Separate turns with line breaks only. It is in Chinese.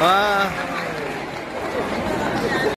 啊。